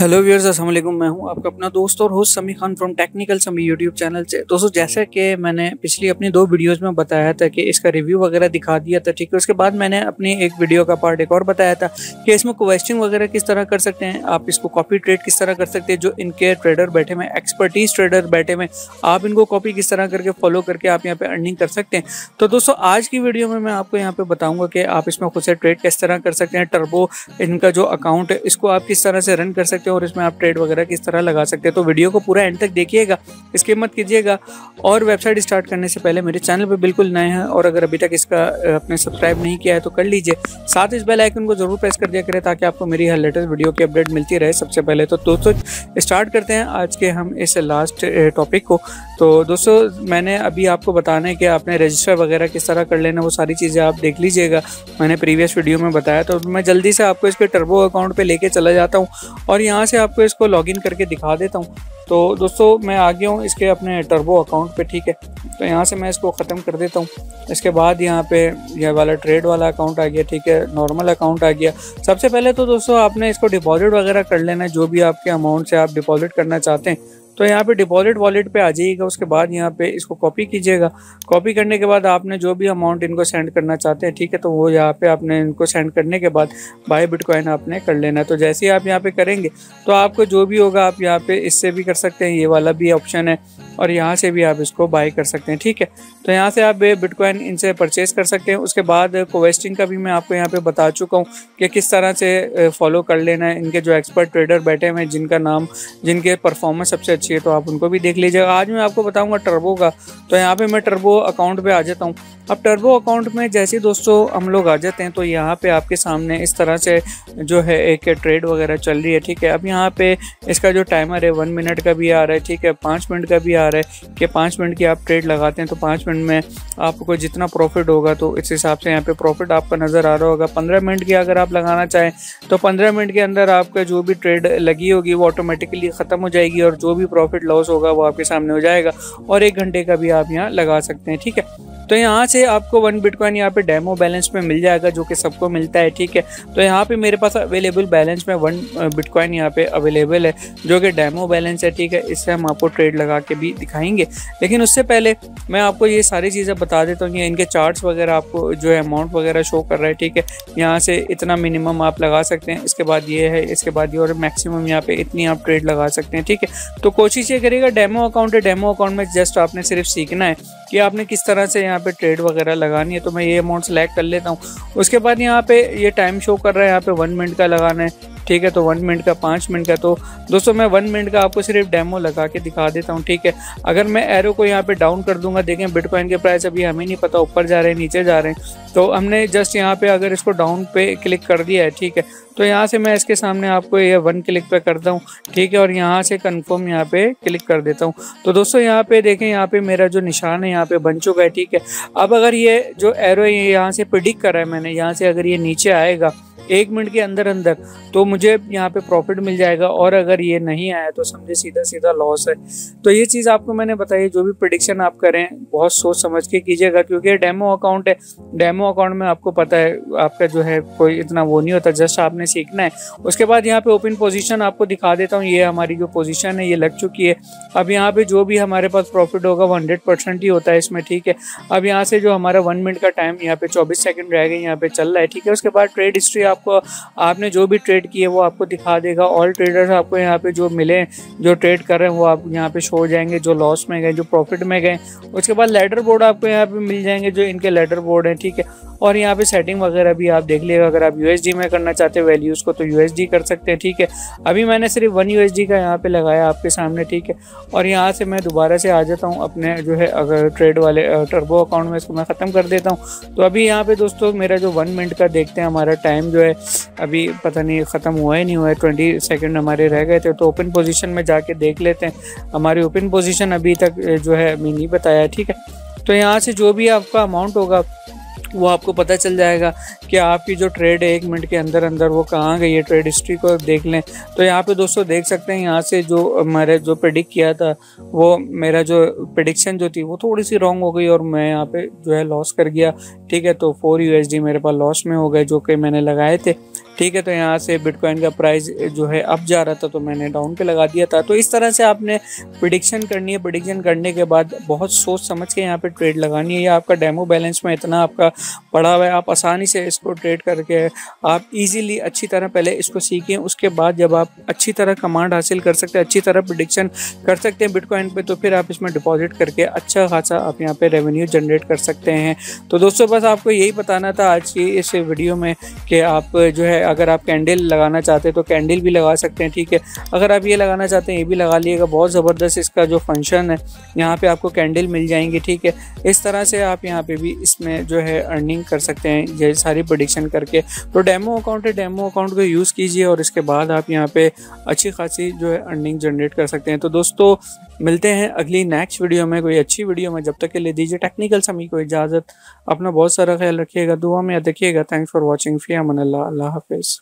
Hello viewers अस्सलाम वालेकुम मैं हूँ आपका अपना दोस्त और host Sami Khan from technical Sami YouTube channel से। दोस्तों, जैसा कि मैंने पिछली अपनी दो वीडियोस में बताया था कि इसका रिव्यू वगैरह दिखा दिया था, ठीक है? उसके बाद मैंने अपनी एक वीडियो का पार्ट एक और बताया था कि इसमें क्वेश्चन वगैरह किस तरह कर सकते हैं, आप इसको कॉपी ट्रेड किस तरह कर सकते हैं, जो इनके ट्रेडर बैठे हुए एक्सपर्टीज ट्रेडर बैठे हुए आप इनको कॉपी किस तरह करके फॉलो करके आप यहाँ पर अर्निंग कर सकते हैं। तो दोस्तों, आज की वीडियो में मैं आपको यहाँ पर बताऊँगा कि आप इसमें खुद से ट्रेड किस तरह कर सकते हैं टर्बो इनका जो अकाउंट है, इसको आप किस तरह से रन कर सकते हैं और इसमें आप ट्रेड वगैरह किस तरह लगा सकते हैं। तो वीडियो को पूरा एंड तक देखिएगा। इसके मत कीजिएगा। और वेबसाइट स्टार्ट करने से पहले मेरे चैनल पर बिल्कुल नए हैं और अगर अभी तक इसका आपने सब्सक्राइब नहीं किया है तो कर लीजिए। साथ इस बेल आइकन को ज़रूर प्रेस कर दिया करें ताकि आपको मेरी हर लेटेस्ट वीडियो की अपडेट मिलती रहे सबसे पहले। तो दोस्तों, स्टार्ट करते हैं आज के हम इस लास्ट टॉपिक को। तो दोस्तों, मैंने अभी आपको बताना है कि आपने रजिस्टर वगैरह किस तरह कर लेना, वो सारी चीज़ें आप देख लीजिएगा। मैंने प्रीवियस वीडियो में बताया तो मैं जल्दी से आपको इसके टर्बो अकाउंट पे लेके चला जाता हूँ और यहाँ से आपको इसको लॉगिन करके दिखा देता हूँ। तो दोस्तों, मैं आ गया हूँ इसके अपने टर्बो अकाउंट पे, ठीक है? तो यहाँ से मैं इसको ख़त्म कर देता हूँ। इसके बाद यहाँ पे यह वाला ट्रेड वाला अकाउंट आ गया, ठीक है? नॉर्मल अकाउंट आ गया। सबसे पहले तो दोस्तों आपने इसको डिपॉजिट वगैरह कर लेना है, जो भी आपके अमाउंट से आप डिपॉजिट करना चाहते हैं। तो यहाँ पे डिपॉजिट वॉलेट पे आ जाइएगा, उसके बाद यहाँ पे इसको कॉपी कीजिएगा। कॉपी करने के बाद आपने जो भी अमाउंट इनको सेंड करना चाहते हैं, ठीक है तो वो यहाँ पे आपने इनको सेंड करने के बाद बाय बिटकॉइन आपने कर लेना है। तो जैसे ही आप यहाँ पे करेंगे तो आपको जो भी होगा, आप यहाँ पे इससे भी कर सकते हैं, ये वाला भी ऑप्शन है। और यहाँ से भी आप इसको बाई कर सकते हैं, ठीक है? तो यहाँ से आप बिटकॉइन इनसे परचेज कर सकते हैं। उसके बाद कोवेस्टिंग का भी मैं आपको यहाँ पे बता चुका हूँ कि किस तरह से फॉलो कर लेना है। इनके जो एक्सपर्ट ट्रेडर बैठे हुए हैं, जिनका नाम, जिनके परफॉर्मेंस सबसे अच्छी है तो आप उनको भी देख लीजिएगा आज मैं आपको बताऊँगा टर्बो का। तो यहाँ पर मैं टर्बो अकाउंट पर आ जाता हूँ। अब टर्बो अकाउंट में जैसे दोस्तों हम लोग आ जाते हैं तो यहाँ पे आपके सामने इस तरह से जो है एक ट्रेड वगैरह चल रही है, ठीक है? अब यहाँ पे इसका जो टाइमर है वन मिनट का भी आ रहा है, ठीक है? पाँच मिनट का भी आ रहा है कि पाँच मिनट की आप ट्रेड लगाते हैं तो पाँच मिनट में आपको जितना प्रॉफिट होगा तो इस हिसाब से यहाँ पे प्रॉफिट आपका नज़र आ रहा होगा। पंद्रह मिनट की अगर आप लगाना चाहें तो पंद्रह मिनट के अंदर आपका जो भी ट्रेड लगी होगी, वो ऑटोमेटिकली ख़त्म हो जाएगी और जो भी प्रॉफिट लॉस होगा, वो आपके सामने हो जाएगा और एक घंटे का भी आप यहाँ लगा सकते हैं, ठीक है? तो यहाँ से आपको वन बिटकॉइन यहाँ पे डेमो बैलेंस में मिल जाएगा, जो कि सबको मिलता है, ठीक है? तो यहाँ पे मेरे पास अवेलेबल बैलेंस में वन बिटकॉइन यहाँ पे अवेलेबल है, जो कि डेमो बैलेंस है, ठीक है? इससे हम आपको ट्रेड लगा के भी दिखाएँगे। लेकिन उससे पहले मैं आपको ये सारी चीज़ें बता देता हूँ इनके चार्ट्स वगैरह आपको जो है अमाउंट वगैरह शो कर रहा है, ठीक है? यहाँ से इतना मिनिमम आप लगा सकते हैं। इसके बाद ये है, इसके बाद ये और मैक्सिमम यहाँ पे इतनी आप ट्रेड लगा सकते हैं, ठीक है? तो कोशिश ये करिएगा डेमो अकाउंट है डेमो अकाउंट में जस्ट आपने सिर्फ़ सीखना है कि आपने किस तरह से यहाँ पे ट्रेड वगैरह लगानी है तो मैं ये अमाउंट सेलेक्ट कर लेता हूँ। उसके बाद यहाँ पे ये टाइम शो कर रहा है, यहाँ पे वन मिनट का लगाना है। ठीक है तो वन मिनट का, पाँच मिनट का तो दोस्तों मैं वन मिनट का आपको सिर्फ़ डेमो लगा के दिखा देता हूँ, ठीक है? अगर मैं एरो को यहाँ पे डाउन कर दूँगा, देखें बिटकॉइन के प्राइस अभी हमें नहीं पता, ऊपर जा रहे हैं, नीचे जा रहे हैं तो हमने जस्ट यहाँ पे अगर इसको डाउन पे क्लिक कर दिया है, ठीक है? तो यहाँ से मैं इसके सामने आपको ये वन क्लिक पे करता हूँ, ठीक है? और यहाँ से कंफर्म यहाँ पे क्लिक कर देता हूँ। तो दोस्तों यहाँ पे देखें, यहाँ पे मेरा जो निशान है, यहाँ पे बन चुका है, ठीक है? अब अगर ये जो एरो यहाँ से प्रिडिक्ट करा है मैंने, यहाँ से अगर ये नीचे आएगा एक मिनट के अंदर अंदर तो मुझे यहाँ पे प्रॉफिट मिल जाएगा और अगर ये नहीं आया तो समझे सीधा सीधा लॉस है। तो ये चीज़ आपको मैंने बताई, जो भी प्रडिक्शन आप करें, बहुत सोच समझ के कीजिएगा, क्योंकि डेमो अकाउंट है। डेमो अकाउंट में आपको पता है, आपका जो है कोई इतना वो नहीं होता जस्ट आपने सीखना है। उसके बाद यहाँ पे ओपन पोजिशन आपको दिखा देता हूँ, ये हमारी जो पोजिशन है, ये लग चुकी है। अब यहाँ पे जो भी हमारे पास प्रॉफिट होगा, वो हंड्रेड परसेंट ही होता है इसमें, ठीक है। अब यहाँ से जो हमारा वन मिनट का टाइम यहाँ पे चौबीस सेकंड रहेगा यहाँ पे चल रहा है, ठीक है। उसके बाद ट्रेड हिस्ट्री आपको, आपने जो भी ट्रेड किए वो आपको दिखा देगा। ऑल ट्रेडर्स आपको यहाँ पे जो मिले, जो ट्रेड कर रहे हैं, वो आप यहाँ पे शो हो जाएँगे, जो लॉस में गए, जो प्रॉफिट में गए। उसके बाद लेडर बोर्ड आपको यहाँ पे मिल जाएँगे, जो इनके लेडर बोर्ड हैं, ठीक है? और यहाँ पे सेटिंग वगैरह भी आप देख लीजिएगा अगर आप यूएसडी में करना चाहते हैं वैल्यूज़ को तो यूएसडी कर सकते हैं, ठीक है? अभी मैंने सिर्फ़ वन यूएसडी का यहाँ पे लगाया आपके सामने, ठीक है? और यहाँ से मैं दोबारा से आ जाता हूँ अपने जो है, अगर ट्रेड वाले टर्बो अकाउंट में इसको मैं ख़त्म कर देता हूँ। तो अभी यहाँ पे दोस्तों, मेरा जो वन मिनट का देखते हैं, हमारा टाइम जो है, अभी पता नहीं, ख़त्म हुआ ही नहीं हुआ है, ट्वेंटी सेकेंड हमारे रह गए थे तो ओपन पोजिशन में जाके देख लेते हैं। हमारी ओपन पोजिशन अभी तक, जो है अभी नहीं बताया, ठीक है? तो यहाँ से जो भी आपका अमाउंट होगा वो आपको पता चल जाएगा कि आपकी जो ट्रेड है एक मिनट के अंदर अंदर वो कहाँ गई है ट्रेड हिस्ट्री को देख लें। तो यहाँ पे दोस्तों देख सकते हैं, यहाँ से जो मैंने जो प्रिडिक्ट किया था, वो मेरा जो प्रडिक्शन जो थी वो थोड़ी सी रॉन्ग हो गई और मैं यहाँ पे जो है लॉस कर गया। ठीक है तो फोर यू मेरे पास लॉस में हो गए, जो कि मैंने लगाए थे। ठीक है तो यहाँ से बिटकॉइन का प्राइस जो है अप जा रहा था तो मैंने डाउन पे लगा दिया था। तो इस तरह से आपने प्रिडिक्शन करनी है। प्रिडिक्शन करने के बाद बहुत सोच समझ के यहाँ पे ट्रेड लगानी है। या आपका डेमो बैलेंस में इतना आपका पड़ा हुआ है। आप आसानी से इसको ट्रेड करके आप इजीली अच्छी तरह पहले इसको सीखें। उसके बाद जब आप अच्छी तरह कमांड हासिल कर सकते हैं, अच्छी तरह प्रिडिक्शन कर सकते हैं बिटकॉइन पे तो फिर आप इसमें डिपॉजिट करके अच्छा खासा आप यहाँ पे रेवेन्यू जनरेट कर सकते हैं। तो दोस्तों, बस आपको यही बताना था आज की इस वीडियो में कि आप जो है अगर आप कैंडल लगाना चाहते हैं तो कैंडल भी लगा सकते हैं, ठीक है? अगर आप ये लगाना चाहते हैं, ये भी लगा लिएगा बहुत ज़बरदस्त इसका जो फ़ंक्शन है, यहाँ पे आपको कैंडल मिल जाएँगी, ठीक है? इस तरह से आप यहाँ पे भी इसमें जो है अर्निंग कर सकते हैं, ये सारी प्रोडिक्शन करके। तो डेमो अकाउंट है डेमो अकाउंट को यूज़ कीजिए और इसके बाद आप यहाँ पर अच्छी खासी जो है अर्निंग जनरेट कर सकते हैं। तो दोस्तों, मिलते हैं अगली नेक्स्ट वीडियो में। कोई अच्छी वीडियो में, जब तक के लिए दीजिए टेक्निकल समी को इजाज़त। अपना बहुत सारा ख्याल रखिएगा, दुआ में देखिएगा थैंक्स फॉर वॉचिंग फ़िया मन अल्लाह हाफिज़ years